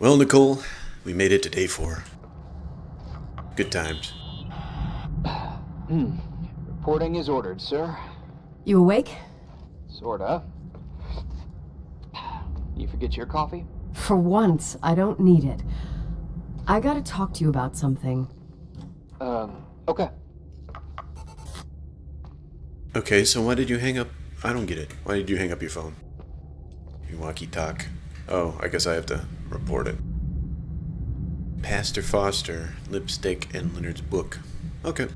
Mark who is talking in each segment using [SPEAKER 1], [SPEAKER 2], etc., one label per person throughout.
[SPEAKER 1] Well, Nicole, we made it to day four. Good times.
[SPEAKER 2] Reporting is ordered, sir.
[SPEAKER 3] You awake?
[SPEAKER 2] Sorta. You forget your coffee?
[SPEAKER 3] For once, I don't need it. I gotta talk to you about something.
[SPEAKER 2] Um, okay.
[SPEAKER 1] Okay, so why did you hang up? I don't get it. Why did you hang up your phone? You walkie talk. Oh, I guess I have to report it. Pastor Foster, lipstick, and Leonard's book. Okay.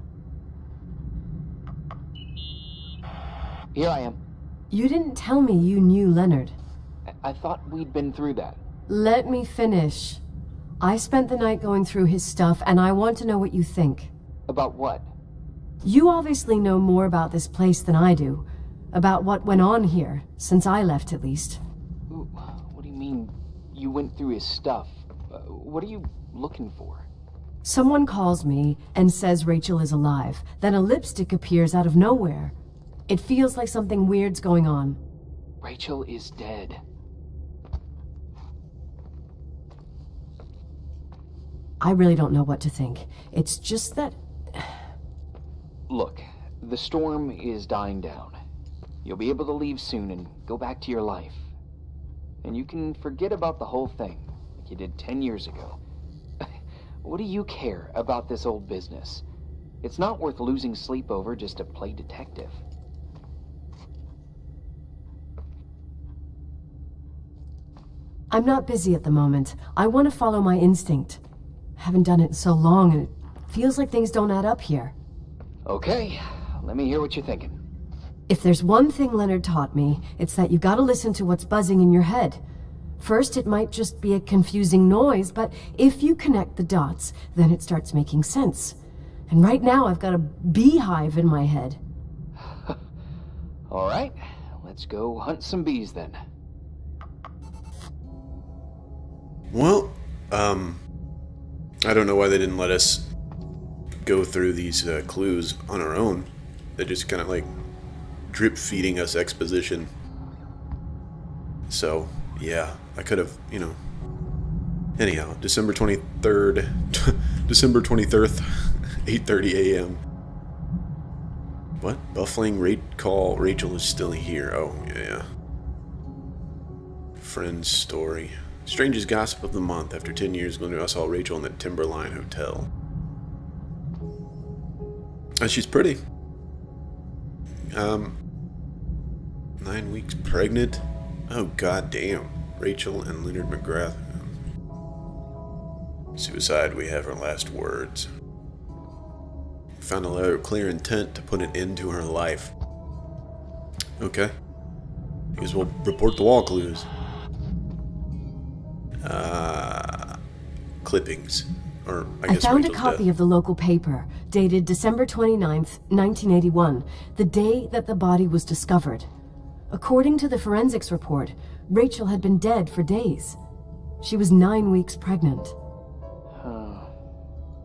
[SPEAKER 2] Here I am.
[SPEAKER 3] You didn't tell me you knew Leonard.
[SPEAKER 2] I, I thought we'd been through that.
[SPEAKER 3] Let me finish. I spent the night going through his stuff, and I want to know what you think.
[SPEAKER 2] About what?
[SPEAKER 3] You obviously know more about this place than I do. About what went on here, since I left at least.
[SPEAKER 2] Ooh, what do you mean you went through his stuff? Uh, what are you looking for?
[SPEAKER 3] Someone calls me and says Rachel is alive. Then a lipstick appears out of nowhere. It feels like something weird's going on.
[SPEAKER 2] Rachel is dead.
[SPEAKER 3] I really don't know what to think. It's just that
[SPEAKER 2] Look, the storm is dying down. You'll be able to leave soon and go back to your life. And you can forget about the whole thing, like you did ten years ago. what do you care about this old business? It's not worth losing sleep over just to play detective.
[SPEAKER 3] I'm not busy at the moment. I want to follow my instinct. Haven't done it in so long, and it feels like things don't add up here.
[SPEAKER 2] Okay, let me hear what you're thinking.
[SPEAKER 3] If there's one thing Leonard taught me, it's that you gotta listen to what's buzzing in your head. First, it might just be a confusing noise, but if you connect the dots, then it starts making sense. And right now, I've got a beehive in my head.
[SPEAKER 2] All right, let's go hunt some bees then.
[SPEAKER 1] Well, um, I don't know why they didn't let us go through these uh, clues on our own. They just kind of like drip feeding us exposition. So, yeah, I could have, you know. Anyhow, December 23rd, December 23rd, 8:30 a.m. What? Buffling rate call Rachel is still here. Oh, yeah. Yeah. Friend's story. Strangest gossip of the month. After 10 years, Glenda I saw Rachel in the Timberline Hotel. And she's pretty. Um, nine weeks pregnant. Oh god damn. Rachel and Leonard McGrath. Suicide. We have her last words. Found a letter of clear intent to put an end to her life. Okay. Because we'll report the wall clues. Uh, clippings. Or I
[SPEAKER 3] I
[SPEAKER 1] guess
[SPEAKER 3] found a copy
[SPEAKER 1] death.
[SPEAKER 3] of the local paper, dated December 29th, 1981, the day that the body was discovered. According to the forensics report, Rachel had been dead for days. She was nine weeks pregnant.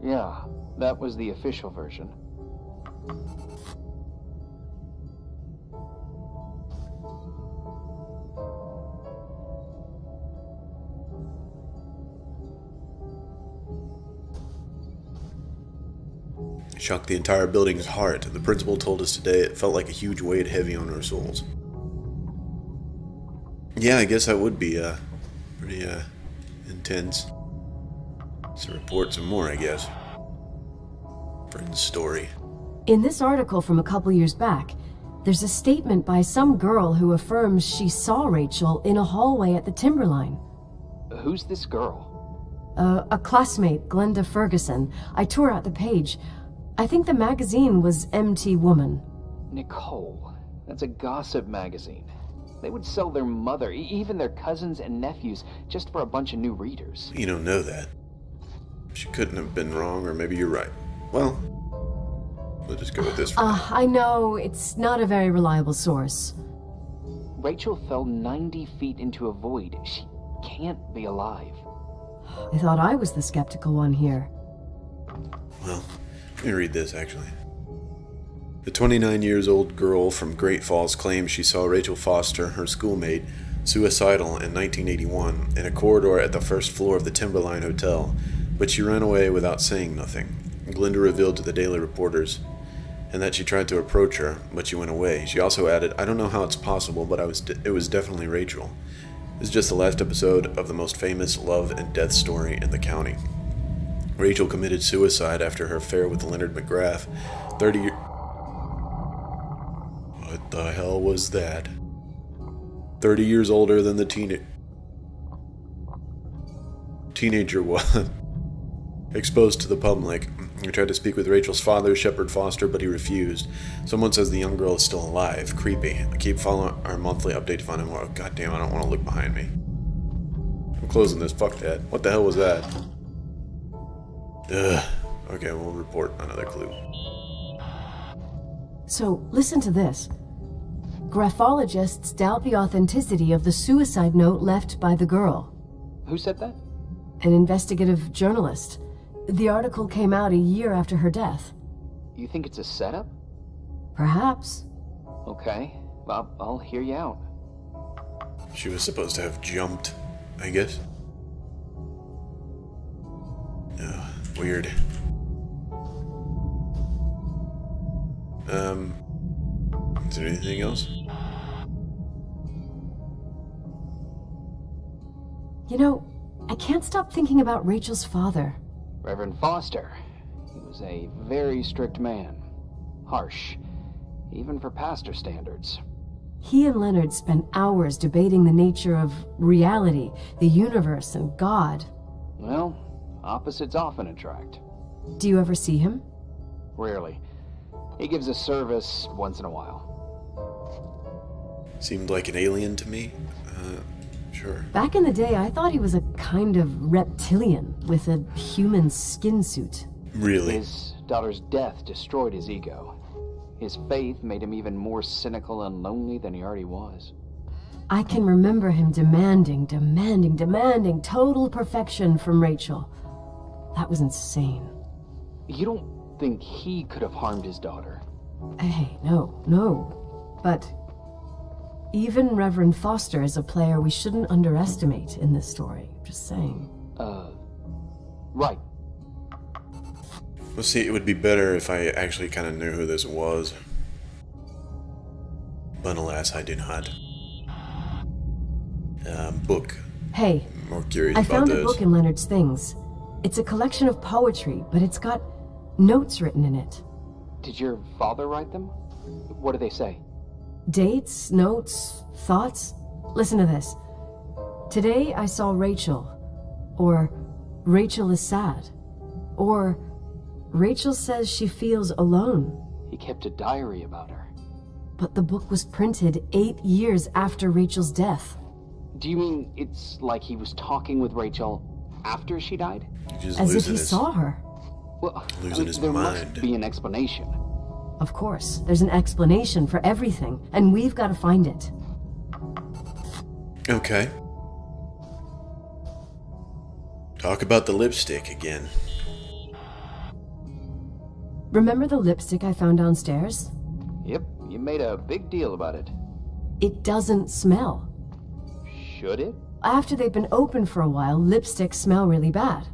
[SPEAKER 2] Yeah, that was the official version.
[SPEAKER 1] shocked the entire building's heart. The principal told us today it felt like a huge weight heavy on our souls. Yeah, I guess that would be uh, pretty uh, intense. To report some more, I guess. Friend's story.
[SPEAKER 3] In this article from a couple years back, there's a statement by some girl who affirms she saw Rachel in a hallway at the Timberline.
[SPEAKER 2] Who's this girl?
[SPEAKER 3] Uh, a classmate, Glenda Ferguson. I tore out the page. I think the magazine was MT Woman.
[SPEAKER 2] Nicole. That's a gossip magazine. They would sell their mother, e- even their cousins and nephews, just for a bunch of new readers.
[SPEAKER 1] You don't know that. She couldn't have been wrong, or maybe you're right. Well, we'll just go with this. for.
[SPEAKER 3] Uh, I know it's not a very reliable source.
[SPEAKER 2] Rachel fell 90 feet into a void. She can't be alive.
[SPEAKER 3] I thought I was the skeptical one here.
[SPEAKER 1] Well, let me read this actually. The 29 years old girl from Great Falls claims she saw Rachel Foster, her schoolmate, suicidal in 1981 in a corridor at the first floor of the Timberline Hotel, but she ran away without saying nothing. Glenda revealed to the Daily Reporters and that she tried to approach her, but she went away. She also added, "I don't know how it's possible, but I was it was definitely Rachel." This is just the last episode of the most famous love and death story in the county. Rachel committed suicide after her affair with Leonard McGrath 30 years. What the hell was that? 30 years older than the teen- teenager was. Exposed to the public, he tried to speak with Rachel's father, Shepard Foster, but he refused. Someone says the young girl is still alive. Creepy. I keep following our monthly update to find out more. Oh, God damn, I don't want to look behind me. I'm closing this. Fuck that. What the hell was that? Ugh. Okay, we'll report another clue.
[SPEAKER 3] So, listen to this. Graphologists doubt the authenticity of the suicide note left by the girl.
[SPEAKER 2] Who said that?
[SPEAKER 3] An investigative journalist. The article came out a year after her death.
[SPEAKER 2] You think it's a setup?
[SPEAKER 3] Perhaps.
[SPEAKER 2] Okay, I'll, I'll hear you out.
[SPEAKER 1] She was supposed to have jumped, I guess. Ugh, weird. Um, is there anything else?
[SPEAKER 3] You know, I can't stop thinking about Rachel's father.
[SPEAKER 2] Reverend Foster. He was a very strict man. Harsh, even for pastor standards.
[SPEAKER 3] He and Leonard spent hours debating the nature of reality, the universe, and God.
[SPEAKER 2] Well, opposites often attract.
[SPEAKER 3] Do you ever see him?
[SPEAKER 2] Rarely. He gives a service once in a while.
[SPEAKER 1] Seemed like an alien to me. Uh, sure.
[SPEAKER 3] Back in the day, I thought he was a kind of reptilian with a human skin suit.
[SPEAKER 1] Really?
[SPEAKER 2] His daughter's death destroyed his ego. His faith made him even more cynical and lonely than he already was.
[SPEAKER 3] I can remember him demanding, demanding, demanding total perfection from Rachel. That was insane.
[SPEAKER 2] You don't think he could have harmed his daughter?
[SPEAKER 3] Hey, no, no. But even Reverend Foster is a player we shouldn't underestimate in this story. Just saying.
[SPEAKER 2] Uh, right.
[SPEAKER 1] Well, see, it would be better if I actually kind of knew who this was. But alas, I do not. Um, book.
[SPEAKER 3] Hey,
[SPEAKER 1] I'm more curious
[SPEAKER 3] I
[SPEAKER 1] about
[SPEAKER 3] found
[SPEAKER 1] this.
[SPEAKER 3] a book in Leonard's things. It's a collection of poetry, but it's got notes written in it.
[SPEAKER 2] Did your father write them? What do they say?
[SPEAKER 3] Dates, notes, thoughts. Listen to this. Today I saw Rachel. Or Rachel is sad. Or Rachel says she feels alone.
[SPEAKER 2] He kept a diary about her.
[SPEAKER 3] But the book was printed eight years after Rachel's death.
[SPEAKER 2] Do you mean it's like he was talking with Rachel after she died?
[SPEAKER 1] Just
[SPEAKER 3] As if he
[SPEAKER 1] his-
[SPEAKER 3] saw her.
[SPEAKER 2] Well,
[SPEAKER 1] Losing
[SPEAKER 2] I mean,
[SPEAKER 1] his
[SPEAKER 2] there
[SPEAKER 1] mind.
[SPEAKER 2] must be an explanation.
[SPEAKER 3] Of course, there's an explanation for everything, and we've got to find it.
[SPEAKER 1] Okay. Talk about the lipstick again.
[SPEAKER 3] Remember the lipstick I found downstairs?
[SPEAKER 2] Yep, you made a big deal about it.
[SPEAKER 3] It doesn't smell.
[SPEAKER 2] Should it?
[SPEAKER 3] After they've been open for a while, lipsticks smell really bad.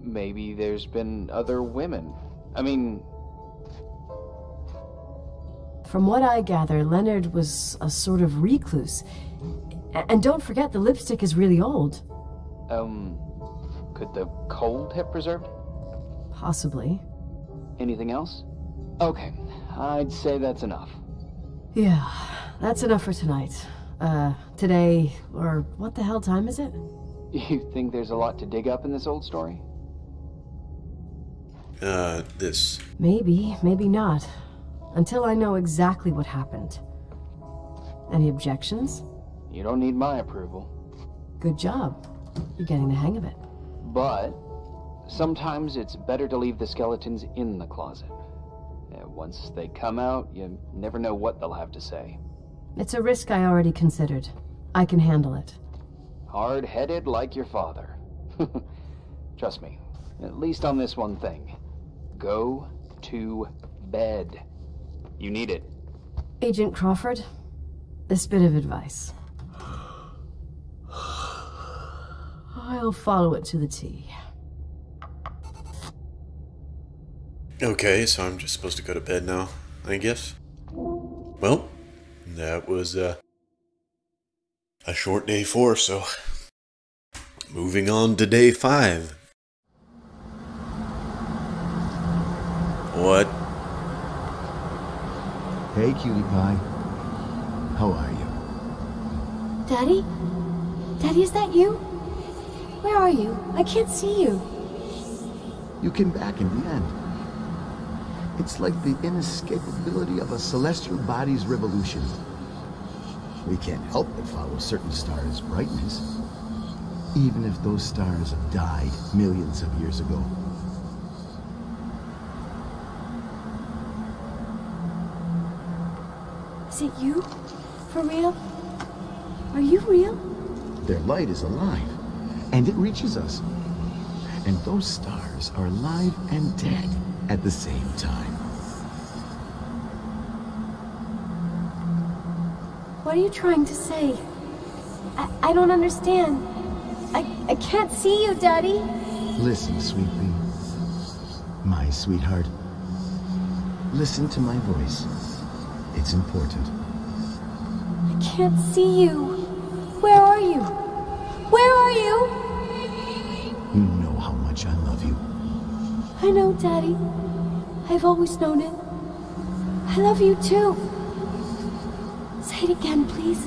[SPEAKER 2] Maybe there's been other women. I mean,
[SPEAKER 3] From what I gather, Leonard was a sort of recluse. And don't forget, the lipstick is really old.
[SPEAKER 2] um, could the cold have preserved?
[SPEAKER 3] Possibly.
[SPEAKER 2] Anything else? Okay, I'd say that's enough.
[SPEAKER 3] Yeah, that's enough for tonight. Uh, today, or what the hell time is it?
[SPEAKER 2] You think there's a lot to dig up in this old story?
[SPEAKER 1] Uh, this.
[SPEAKER 3] Maybe, maybe not. Until I know exactly what happened. Any objections?
[SPEAKER 2] You don't need my approval.
[SPEAKER 3] Good job. You're getting the hang of it.
[SPEAKER 2] But sometimes it's better to leave the skeletons in the closet. Uh, Once they come out, you never know what they'll have to say.
[SPEAKER 3] It's a risk I already considered. I can handle it.
[SPEAKER 2] Hard headed like your father. Trust me, at least on this one thing go to bed. You need it.
[SPEAKER 3] Agent Crawford, this bit of advice. I'll follow it to the T.
[SPEAKER 1] Okay, so I'm just supposed to go to bed now, I guess. Well, that was uh, a short day four, so moving on to day five. What?
[SPEAKER 4] Hey, cutie pie. How are you?
[SPEAKER 3] Daddy? Daddy, is that you? Where are you? I can't see you.
[SPEAKER 4] You came back in the end. It's like the inescapability of a celestial body's revolution. We can't help but follow certain stars' brightness, even if those stars have died millions of years ago.
[SPEAKER 3] Is it you? For real? Are you real?
[SPEAKER 4] Their light is alive, and it reaches us. And those stars are alive and dead at the same time.
[SPEAKER 3] What are you trying to say? I, I don't understand. I, I can't see you, Daddy.
[SPEAKER 4] Listen, sweet pea. My sweetheart. Listen to my voice. It's important.
[SPEAKER 3] I can't see you. Where are you? Where are you?
[SPEAKER 4] You know how much I love you.
[SPEAKER 3] I know, Daddy. I've always known it. I love you too. Say it again, please.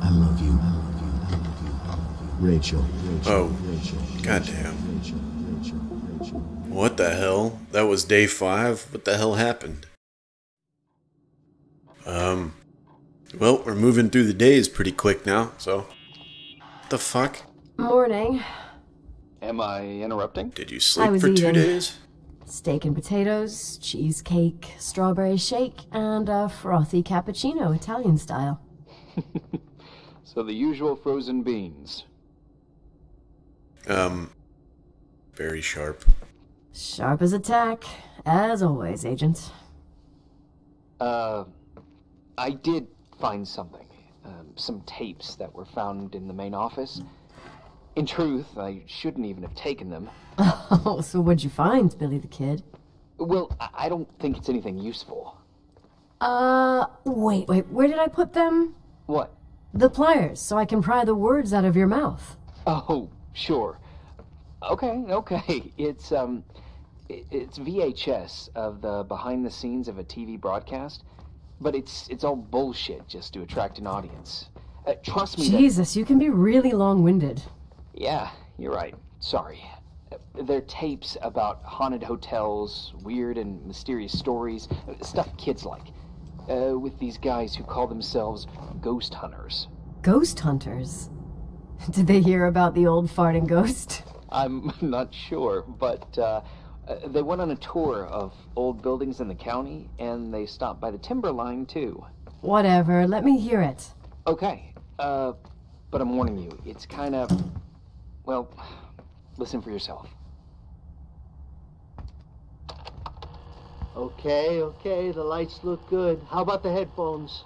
[SPEAKER 4] I love you. I love you. I love you. I love you. Rachel. Rachel.
[SPEAKER 1] Oh,
[SPEAKER 4] Rachel.
[SPEAKER 1] goddamn.
[SPEAKER 4] Rachel. Rachel. Rachel.
[SPEAKER 1] What the hell? That was day five? What the hell happened? Um, well, we're moving through the days pretty quick now, so. What the fuck?
[SPEAKER 3] Morning.
[SPEAKER 2] Am I interrupting?
[SPEAKER 1] Did you sleep
[SPEAKER 3] was
[SPEAKER 1] for two
[SPEAKER 3] eating.
[SPEAKER 1] days?
[SPEAKER 3] Steak and potatoes, cheesecake, strawberry shake, and a frothy cappuccino, Italian style.
[SPEAKER 2] So the usual frozen beans.
[SPEAKER 1] Um, very sharp.
[SPEAKER 3] Sharp as a tack, as always, Agent.
[SPEAKER 2] Uh, I did find something. Um, some tapes that were found in the main office. In truth, I shouldn't even have taken them.
[SPEAKER 3] Oh, so what'd you find, Billy the Kid?
[SPEAKER 2] Well, I- I don't think it's anything useful.
[SPEAKER 3] Uh, wait, wait, where did I put them?
[SPEAKER 2] What?
[SPEAKER 3] The pliers, so I can pry the words out of your mouth.
[SPEAKER 2] Oh, sure. Okay, okay. It's um, it's VHS of the behind the scenes of a TV broadcast, but it's it's all bullshit just to attract an audience. Uh, trust me.
[SPEAKER 3] Jesus, you can be really long winded.
[SPEAKER 2] Yeah, you're right. Sorry. Uh, They're tapes about haunted hotels, weird and mysterious stories, uh, stuff kids like. Uh, with these guys who call themselves ghost hunters.
[SPEAKER 3] Ghost hunters. Did they hear about the old farting ghost?
[SPEAKER 2] I'm not sure, but uh, uh, they went on a tour of old buildings in the county, and they stopped by the Timberline too.
[SPEAKER 3] Whatever, let me hear it.
[SPEAKER 2] Okay, uh, but I'm warning you, it's kind of. Well, listen for yourself.
[SPEAKER 5] Okay, okay, the lights look good. How about the headphones?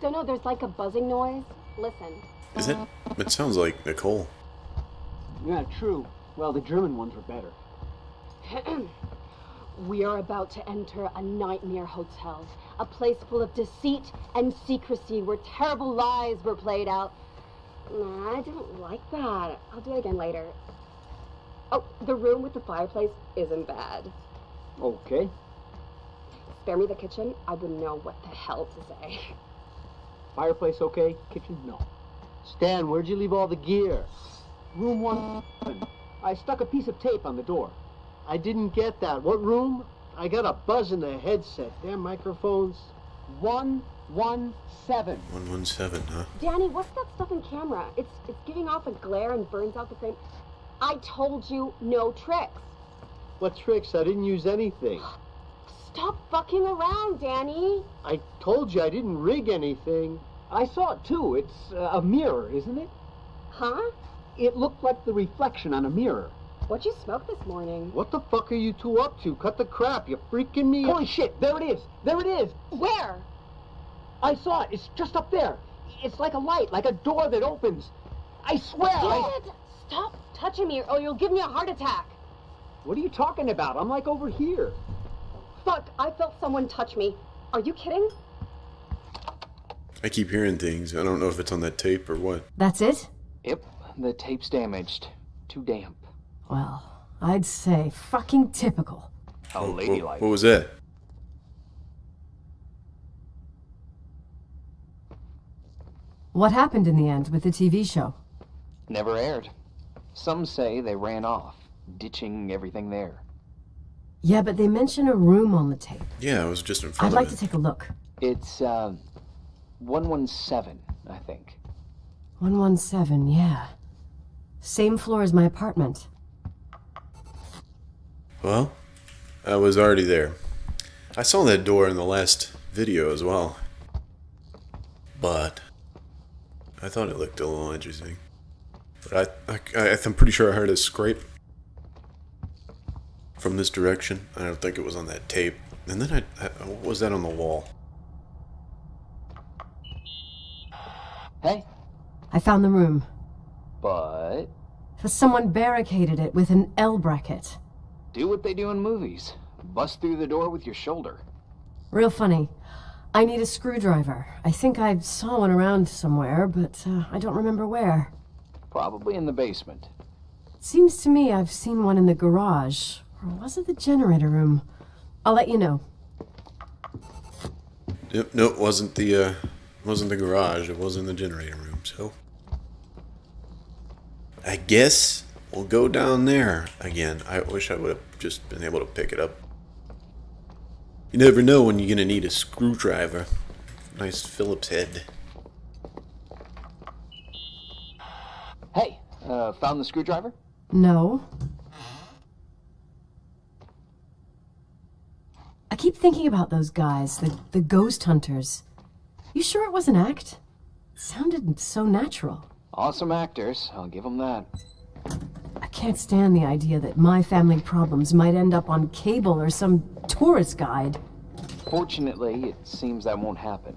[SPEAKER 6] Don't know, there's like a buzzing noise. Listen.
[SPEAKER 1] Is it? It sounds like Nicole.
[SPEAKER 5] Yeah, true. Well, the German ones were better.
[SPEAKER 6] We are about to enter a nightmare hotel. A place full of deceit and secrecy where terrible lies were played out. Nah, I don't like that. I'll do it again later. Oh, the room with the fireplace isn't bad.
[SPEAKER 5] Okay.
[SPEAKER 6] Spare me the kitchen. I wouldn't know what the hell to say.
[SPEAKER 5] Fireplace okay? Kitchen no. Stan, where'd you leave all the gear? Room one. I stuck a piece of tape on the door. I didn't get that. What room? I got a buzz in the headset. Damn microphones. One one seven.
[SPEAKER 1] 117, huh?
[SPEAKER 6] Danny, what's that stuff in camera? It's it's giving off a glare and burns out the frame. I told you no tricks.
[SPEAKER 5] What tricks? I didn't use anything.
[SPEAKER 6] Stop fucking around, Danny.
[SPEAKER 5] I told you I didn't rig anything. I saw it too. It's uh, a mirror, isn't it?
[SPEAKER 6] Huh?
[SPEAKER 5] It looked like the reflection on a mirror.
[SPEAKER 6] What'd you smoke this morning?
[SPEAKER 5] What the fuck are you two up to? Cut the crap. You're freaking me Holy shit, there it is. There it is.
[SPEAKER 6] Where?
[SPEAKER 5] I saw it. It's just up there. It's like a light, like a door that opens. I swear. I...
[SPEAKER 6] Dad, stop touching me or you'll give me a heart attack.
[SPEAKER 5] What are you talking about? I'm like over here.
[SPEAKER 6] Fuck, I felt someone touch me. Are you kidding?
[SPEAKER 1] I keep hearing things. I don't know if it's on that tape or what.
[SPEAKER 3] That's it?
[SPEAKER 2] Yep, the tape's damaged. Too damp.
[SPEAKER 3] Well, I'd say fucking typical.
[SPEAKER 2] How ladylike.
[SPEAKER 1] What was that?
[SPEAKER 3] What happened in the end with the TV show?
[SPEAKER 2] Never aired. Some say they ran off, ditching everything there.
[SPEAKER 3] Yeah, but they mention a room on the tape.
[SPEAKER 1] Yeah, I was just in front
[SPEAKER 3] I'd
[SPEAKER 1] front
[SPEAKER 3] like
[SPEAKER 1] of
[SPEAKER 3] to take a look.
[SPEAKER 2] It's, uh, 117, I think.
[SPEAKER 3] 117, yeah. Same floor as my apartment.
[SPEAKER 1] Well, I was already there. I saw that door in the last video as well. But I thought it looked a little interesting. But I, I, I I'm pretty sure I heard a scrape from this direction. I don't think it was on that tape. And then I, I what was that on the wall?
[SPEAKER 2] Hey,
[SPEAKER 3] I found the room.
[SPEAKER 2] but
[SPEAKER 3] But someone barricaded it with an L bracket.
[SPEAKER 2] Do what they do in movies. Bust through the door with your shoulder.
[SPEAKER 3] Real funny. I need a screwdriver. I think I saw one around somewhere, but uh, I don't remember where.
[SPEAKER 2] Probably in the basement.
[SPEAKER 3] It Seems to me I've seen one in the garage. Or was it the generator room? I'll let you know.
[SPEAKER 1] Yep, no, it wasn't the uh, wasn't the garage. It was in the generator room. So I guess we'll go down there again. I wish I would have just been able to pick it up. You never know when you're gonna need a screwdriver. Nice Phillips head.
[SPEAKER 2] Hey, uh, found the screwdriver?
[SPEAKER 3] No. I keep thinking about those guys, the, the ghost hunters. You sure it was an act? It sounded so natural.
[SPEAKER 2] Awesome actors, I'll give them that.
[SPEAKER 3] I can't stand the idea that my family problems might end up on cable or some tourist guide.
[SPEAKER 2] Fortunately, it seems that won't happen.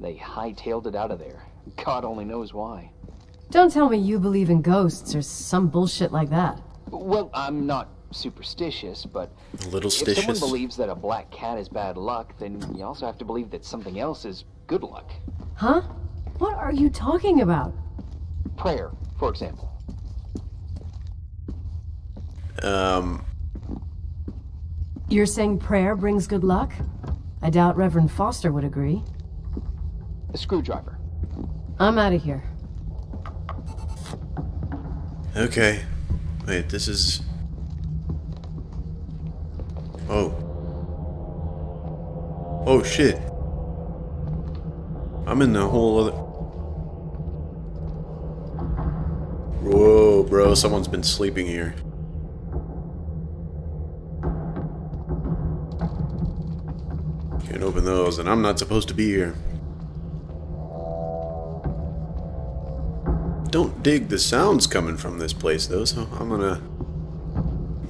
[SPEAKER 2] They hightailed it out of there. God only knows why.
[SPEAKER 3] Don't tell me you believe in ghosts or some bullshit like that.
[SPEAKER 2] Well, I'm not superstitious, but
[SPEAKER 1] A little
[SPEAKER 2] if someone believes that a black cat is bad luck, then you also have to believe that something else is good luck.
[SPEAKER 3] Huh? What are you talking about?
[SPEAKER 2] Prayer, for example.
[SPEAKER 1] Um,
[SPEAKER 3] You're saying prayer brings good luck? I doubt Reverend Foster would agree.
[SPEAKER 2] A screwdriver.
[SPEAKER 3] I'm out of here.
[SPEAKER 1] okay. Wait, this is. Oh. Oh shit. I'm in the whole other. Whoa, bro, someone's been sleeping here. Open those, and I'm not supposed to be here. Don't dig the sounds coming from this place, though, so I'm gonna.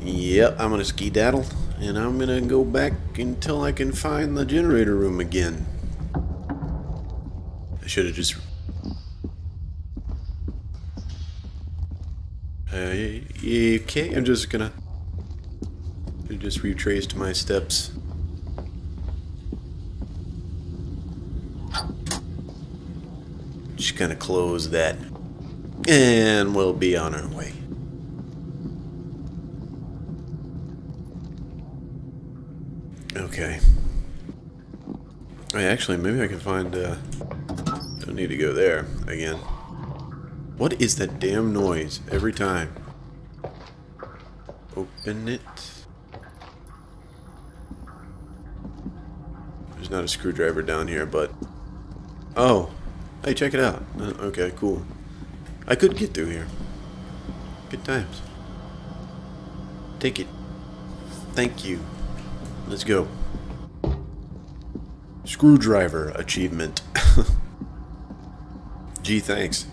[SPEAKER 1] Yep, I'm gonna skedaddle, and I'm gonna go back until I can find the generator room again. I should have just. Uh, okay, I'm just gonna. I just retraced my steps. Just gonna close that. And we'll be on our way. Okay. Hey, actually, maybe I can find, uh... Don't need to go there again. What is that damn noise every time? Open it. There's not a screwdriver down here, but... Oh. Hey, check it out. Uh, okay, cool. I could get through here. Good times. Take it. Thank you. Let's go. Screwdriver achievement. Gee, thanks.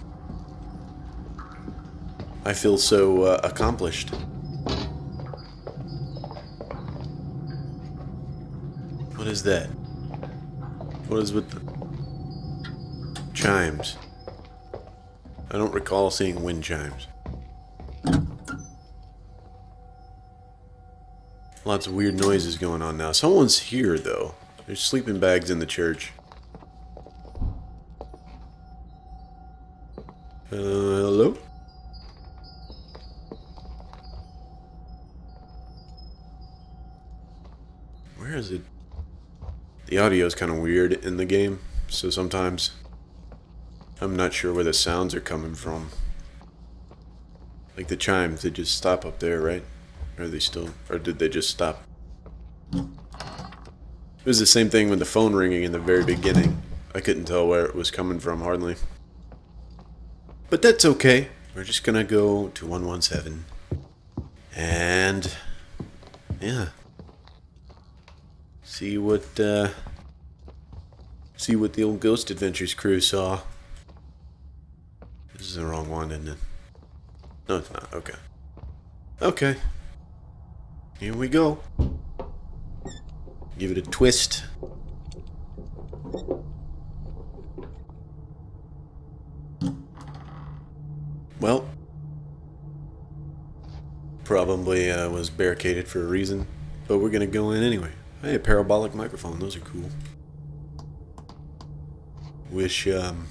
[SPEAKER 1] I feel so uh, accomplished. What is that? What is with the chimes? I don't recall seeing wind chimes. Lots of weird noises going on now. Someone's here, though. There's sleeping bags in the church. Uh, hello? Where is it? The audio is kind of weird in the game, so sometimes I'm not sure where the sounds are coming from. Like the chimes, they just stop up there, right? Are they still, or did they just stop? It was the same thing with the phone ringing in the very beginning. I couldn't tell where it was coming from hardly. But that's okay. We're just gonna go to 117. And yeah. See what uh see what the old Ghost Adventures crew saw. This is the wrong one, isn't it? No, it's not. Okay. Okay. Here we go. Give it a twist. Well, probably uh, was barricaded for a reason, but we're gonna go in anyway. Hey, parabolic microphone, those are cool. Wish, um,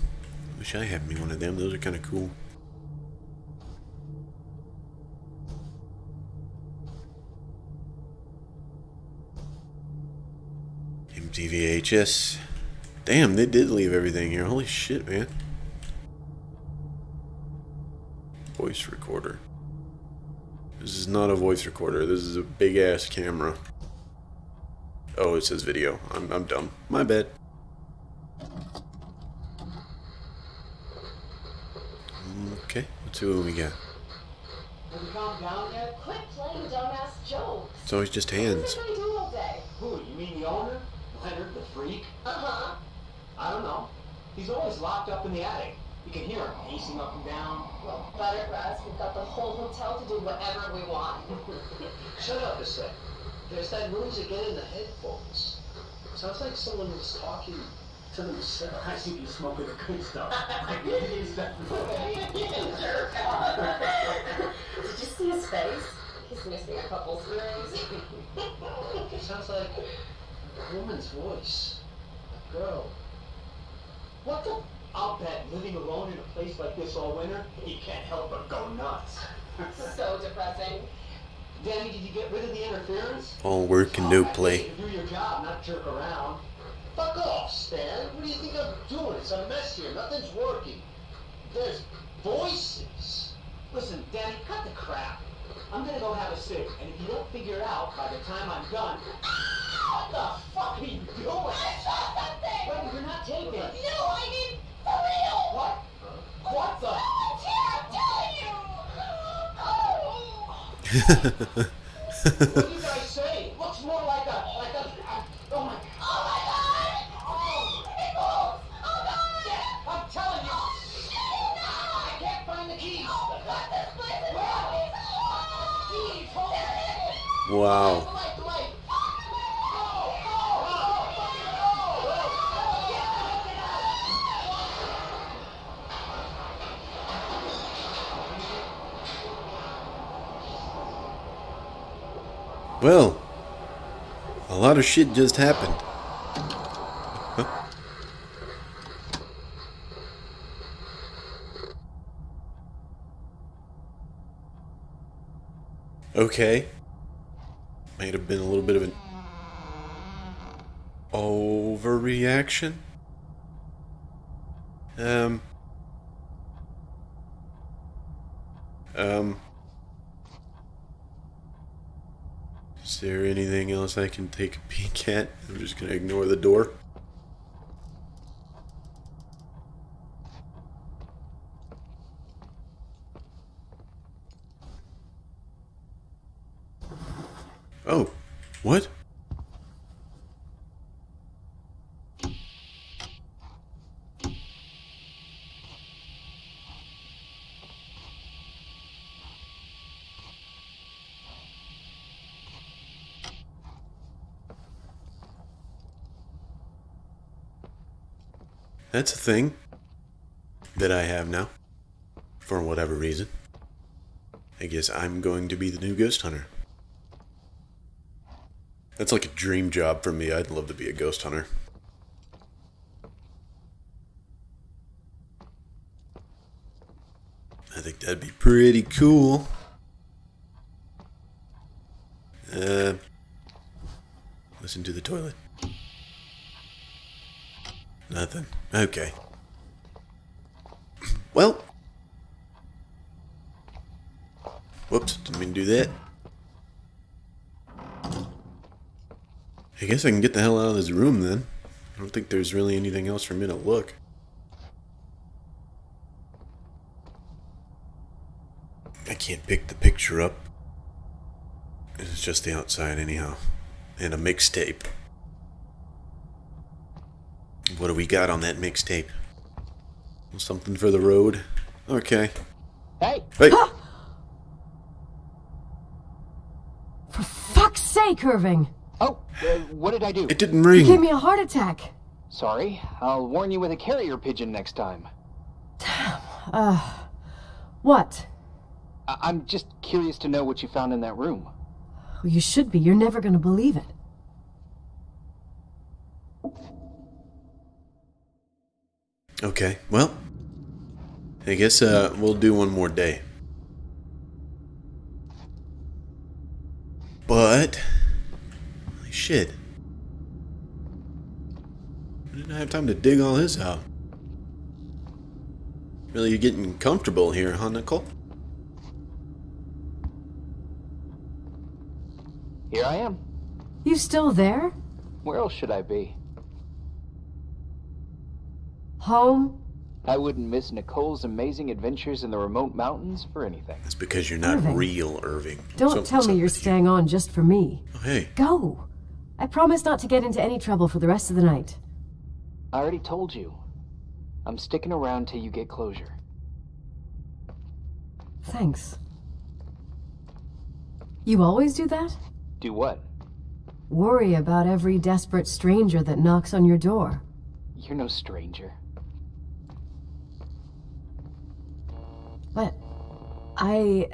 [SPEAKER 1] wish I had me one of them. Those are kind of cool. Empty VHS. Damn, they er did leave everything here. Holy shit, man. Voice recorder. This is not a voice recorder. This is a big ass camera. Oh, it says video. I'm, I'm dumb. My bad. Okay, let's see what we got.
[SPEAKER 5] Have you calmed down yet?
[SPEAKER 6] Quit playing dumbass jokes.
[SPEAKER 1] It's always just hands.
[SPEAKER 6] What do you do all day?
[SPEAKER 5] Who? You mean the owner? Leonard, the freak?
[SPEAKER 6] Uh-huh.
[SPEAKER 5] I don't know. He's always locked up in the attic. You can hear him pacing up and down.
[SPEAKER 6] Well, butter us. We've got the whole hotel to do whatever we want.
[SPEAKER 5] Shut up a sec. There's that noise again in the headphones. Sounds like someone was talking Uh, to themselves. I see you smoking the good stuff. I can.
[SPEAKER 6] Did you see his face? He's missing a couple screws.
[SPEAKER 5] It sounds like a woman's voice. A girl. What the? I'll bet living alone in a place like this all winter, you can't help but go nuts.
[SPEAKER 6] so depressing.
[SPEAKER 5] Danny, did you get rid of the interference?
[SPEAKER 1] All work and no play.
[SPEAKER 5] Do your job, not jerk around. Fuck off, Stan. What do you think I'm doing? It's a mess here. Nothing's working. There's voices. Listen, Danny, cut the crap. I'm gonna go have a cig, and if you don't figure it out by the time I'm done, what the fuck are you doing? I saw something. Wait, you're not taking it.
[SPEAKER 6] No, I mean, for real!
[SPEAKER 5] What? What the?
[SPEAKER 6] I'm telling you! Oh, oh!
[SPEAKER 5] What do you guys say? It looks more like a, like a, a oh my.
[SPEAKER 6] Oh my god! Oh, Nichols! Oh god!
[SPEAKER 5] I'm telling you.
[SPEAKER 6] Oh,
[SPEAKER 5] I can't find the keys.
[SPEAKER 6] no! God, this place is
[SPEAKER 5] Where?
[SPEAKER 6] Oh,
[SPEAKER 5] Keys, hold on.
[SPEAKER 1] Wow. Well, a lot of shit just happened. Huh? Okay. Might have been a little bit of an overreaction. Um. Um. Is there anything else I can take a peek at? I'm just gonna ignore the door. Oh, what? That's a thing that I have now. For whatever reason. I guess I'm going to be the new ghost hunter. That's like a dream job for me. I'd love to be a ghost hunter. I think that'd be pretty cool. Uh, listen to the toilet. Nothing. Okay. Well. Whoops, didn't mean to do that. I guess I can get the hell out of this room then. I don't think there's really anything else for me to look. I can't pick the picture up. It's just the outside, anyhow. And a mixtape. What do we got on that mixtape? Something for the road? Okay.
[SPEAKER 2] Hey!
[SPEAKER 1] Hey!
[SPEAKER 3] For fuck's sake, Irving!
[SPEAKER 2] Oh, uh, what did I do?
[SPEAKER 1] It didn't ring.
[SPEAKER 3] You
[SPEAKER 1] ring.
[SPEAKER 3] gave me a heart attack.
[SPEAKER 2] Sorry. I'll warn you with a carrier pigeon next time. Damn.
[SPEAKER 3] Uh, what?
[SPEAKER 2] I- I'm just curious to know what you found in that room.
[SPEAKER 3] Well, you should be. You're never gonna believe it.
[SPEAKER 1] Okay, well, I guess uh, we'll do one more day. But, holy shit. I didn't have time to dig all this out. Really, you're getting comfortable here, huh, Nicole?
[SPEAKER 2] Here I am.
[SPEAKER 3] You still there?
[SPEAKER 2] Where else should I be?
[SPEAKER 3] Home?
[SPEAKER 2] I wouldn't miss Nicole's amazing adventures in the remote mountains for anything.
[SPEAKER 1] That's because you're not
[SPEAKER 3] Irving.
[SPEAKER 1] real, Irving.
[SPEAKER 3] Don't
[SPEAKER 1] Something's
[SPEAKER 3] tell me you're
[SPEAKER 1] with you.
[SPEAKER 3] staying on just for me.
[SPEAKER 1] Oh, hey,
[SPEAKER 3] Go! I promise not to get into any trouble for the rest of the night.
[SPEAKER 2] I already told you. I'm sticking around till you get closure.
[SPEAKER 3] Thanks. You always do that?
[SPEAKER 2] Do what?
[SPEAKER 3] Worry about every desperate stranger that knocks on your door.
[SPEAKER 2] You're no stranger.
[SPEAKER 3] But I.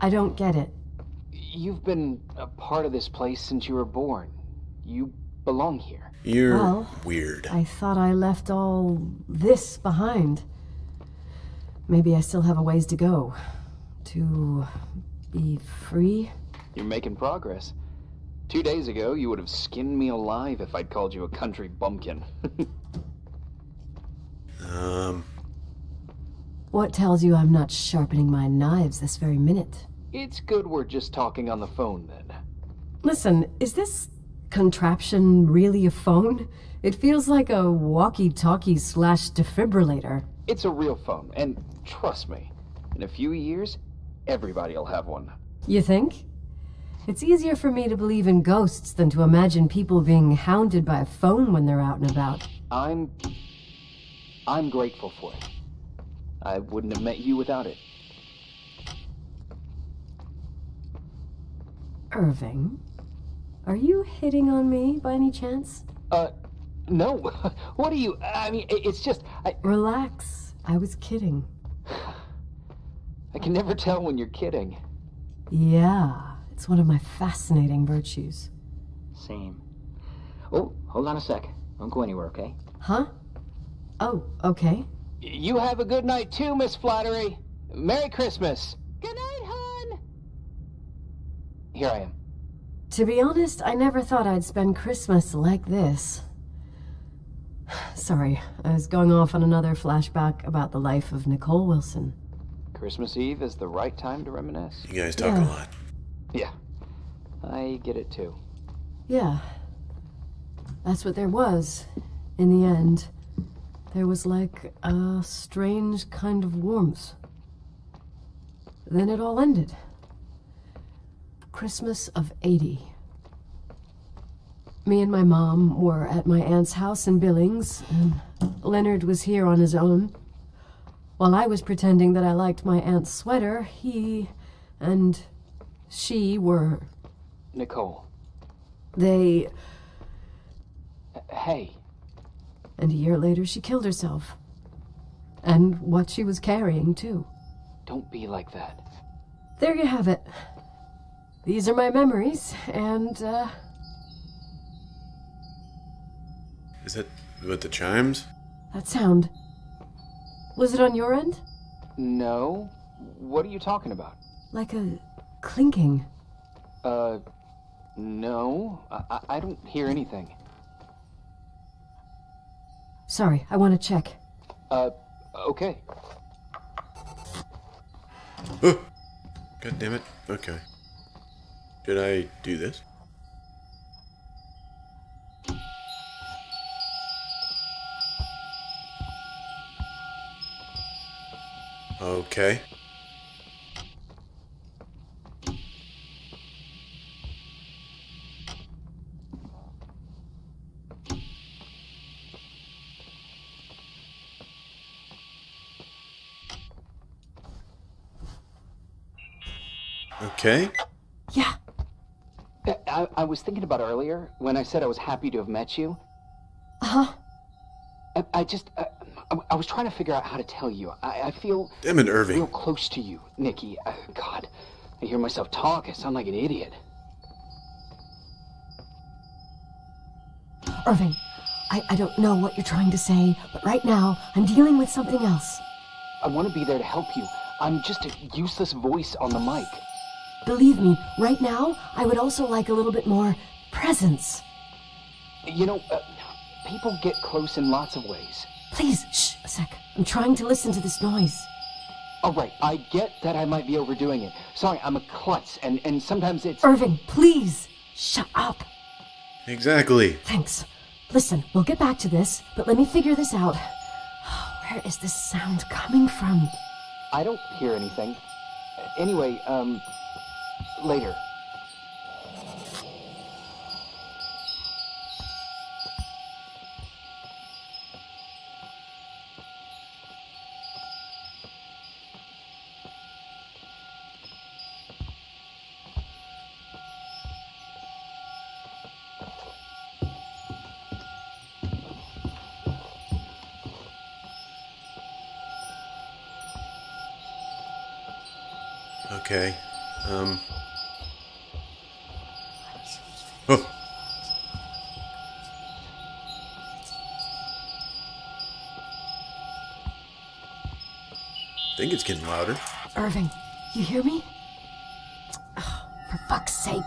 [SPEAKER 3] I don't get it.
[SPEAKER 2] You've been a part of this place since you were born. You belong here.
[SPEAKER 1] you're
[SPEAKER 3] Well,
[SPEAKER 1] weird.
[SPEAKER 3] I thought I left all this behind. Maybe I still have a ways to go. To be free?
[SPEAKER 2] You're making progress. Two days ago, you would have skinned me alive if I'd called you a country bumpkin.
[SPEAKER 1] Um,
[SPEAKER 3] What tells you I'm not sharpening my knives this very minute?
[SPEAKER 2] it's good we're just talking on the phone then.
[SPEAKER 3] Listen, is this contraption really a phone? It feels like a walkie talkie slash defibrillator.
[SPEAKER 2] It's a real phone, and trust me, in a few years, everybody'll have one.
[SPEAKER 3] You think? It's easier for me to believe in ghosts than to imagine people being hounded by a phone when they're out and about.
[SPEAKER 2] I'm. I'm grateful for it. I wouldn't have met you without it.
[SPEAKER 3] Irving, are you hitting on me by any chance?
[SPEAKER 2] Uh, no. what are you. I mean, it's just. I,
[SPEAKER 3] Relax. I was kidding.
[SPEAKER 2] I can never tell when you're kidding.
[SPEAKER 3] Yeah, it's one of my fascinating virtues.
[SPEAKER 5] Same. Oh, hold on a sec. Don't go anywhere, okay?
[SPEAKER 3] Huh? Oh, okay.
[SPEAKER 2] You have a good night too, Miss Flattery. Merry Christmas.
[SPEAKER 6] Good night, hon.
[SPEAKER 2] Here I am.
[SPEAKER 3] To be honest, I never thought I'd spend Christmas like this. Sorry, I was going off on another flashback about the life of Nicole Wilson.
[SPEAKER 2] Christmas Eve is the right time to reminisce.
[SPEAKER 1] you guys talk a lot.
[SPEAKER 2] Yeah, I get it too.
[SPEAKER 3] Yeah. That's what there was. In the end, there was like a strange kind of warmth. Then it all ended. Christmas of 80. Me and my mom were at my aunt's house in Billings, and Leonard was here on his own. While I was pretending that I liked my aunt's sweater, he and she were.
[SPEAKER 2] Nicole.
[SPEAKER 3] They.
[SPEAKER 2] Hey,
[SPEAKER 3] And a year later, she killed herself. And what she was carrying, too.
[SPEAKER 2] Don't be like that.
[SPEAKER 3] There you have it. These are my memories, and, uh.
[SPEAKER 1] Is that with the chimes?
[SPEAKER 3] That sound. Was it on your end?
[SPEAKER 2] No? What are you talking about?
[SPEAKER 3] Like a clinking.
[SPEAKER 2] Uh, no. I, I- I don't hear anything.
[SPEAKER 3] Sorry, I want to check.
[SPEAKER 2] Uh, okay.
[SPEAKER 1] Oh, God damn it. Okay. Did I do this? Okay. Okay.
[SPEAKER 3] Yeah,
[SPEAKER 2] I, I, I was thinking about earlier when I said I was happy to have met you.
[SPEAKER 3] uh huh.
[SPEAKER 2] I, I just, I, I, I was trying to figure out how to tell you. I, I feel
[SPEAKER 1] Damn it,
[SPEAKER 2] real
[SPEAKER 1] Irving.
[SPEAKER 2] close to you, Nikki. Uh, God, I hear myself talk. I sound like an idiot.
[SPEAKER 3] Irving, I, I don't know what you're trying to say, but right now I'm dealing with something else.
[SPEAKER 2] I want to be there to help you. I'm just a useless voice on the mic.
[SPEAKER 3] Believe me, right now I would also like a little bit more presence.
[SPEAKER 2] You know, uh, people get close in lots of ways.
[SPEAKER 3] Please, shh, a sec. I'm trying to listen to this noise.
[SPEAKER 2] All right, I get that I might be overdoing it. Sorry, I'm a klutz, and, and sometimes it's.
[SPEAKER 3] Irving, please, shut up.
[SPEAKER 1] Exactly.
[SPEAKER 3] Thanks. Listen, we'll get back to this, but let me figure this out. Where is this sound coming from?
[SPEAKER 2] I don't hear anything. Anyway, um. Later.
[SPEAKER 1] Getting louder.
[SPEAKER 3] Irving, you hear me? Oh, for fuck's sake.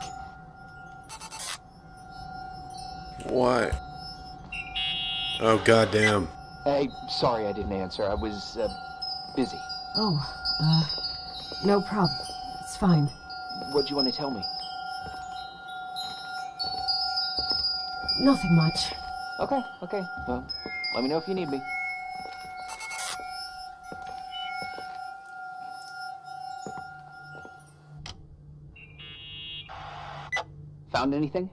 [SPEAKER 1] What? Oh goddamn.
[SPEAKER 2] Hey, sorry I didn't answer. I was, uh, busy.
[SPEAKER 3] Oh, uh, no problem. It's fine.
[SPEAKER 2] What do you want to tell me?
[SPEAKER 3] Nothing much.
[SPEAKER 2] Okay, okay. Well, let me know if you need me. Found anything?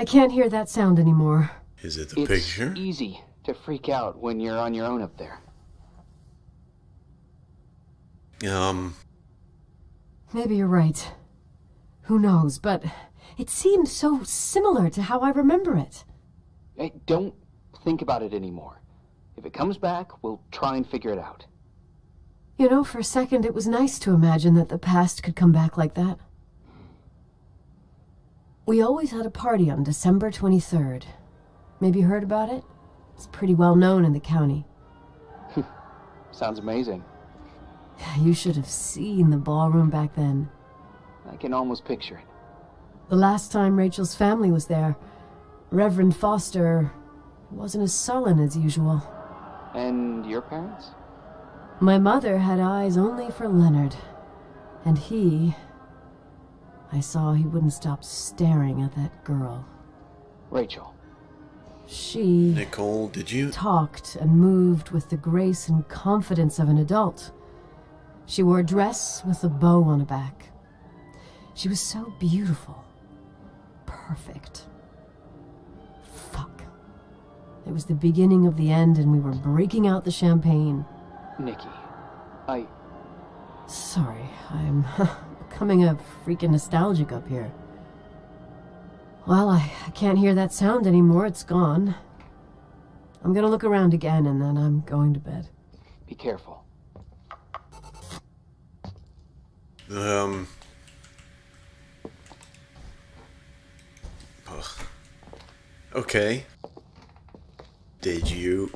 [SPEAKER 3] I can't hear that sound anymore.
[SPEAKER 1] Is it the
[SPEAKER 2] it's
[SPEAKER 1] picture?
[SPEAKER 2] easy to freak out when you're on your own up there.
[SPEAKER 1] Um.
[SPEAKER 3] Maybe you're right. Who knows, but it seemed so similar to how I remember it.
[SPEAKER 2] Hey, don't think about it anymore. If it comes back, we'll try and figure it out.
[SPEAKER 3] You know, for a second it was nice to imagine that the past could come back like that. We always had a party on December 23rd. Maybe you heard about it? It's pretty well known in the county.
[SPEAKER 2] Sounds amazing.
[SPEAKER 3] You should have seen the ballroom back then.
[SPEAKER 2] I can almost picture it.
[SPEAKER 3] The last time Rachel's family was there, Reverend Foster wasn't as sullen as usual.
[SPEAKER 2] And your parents?
[SPEAKER 3] My mother had eyes only for Leonard. And he. I saw he wouldn't stop staring at that girl.
[SPEAKER 2] Rachel.
[SPEAKER 3] She
[SPEAKER 1] Nicole, did you?
[SPEAKER 3] talked and moved with the grace and confidence of an adult. She wore a dress with a bow on her back. She was so beautiful. Perfect. Fuck. It was the beginning of the end, and we were breaking out the champagne.
[SPEAKER 2] Nikki. I.
[SPEAKER 3] Sorry, I'm Coming a freaking nostalgic up here. Well, I, I can't hear that sound anymore. It's gone. I'm gonna look around again and then I'm going to bed.
[SPEAKER 2] Be careful.
[SPEAKER 1] Um. Ugh. Okay. Did you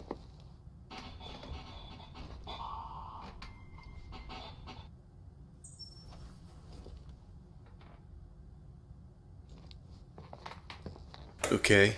[SPEAKER 1] okay?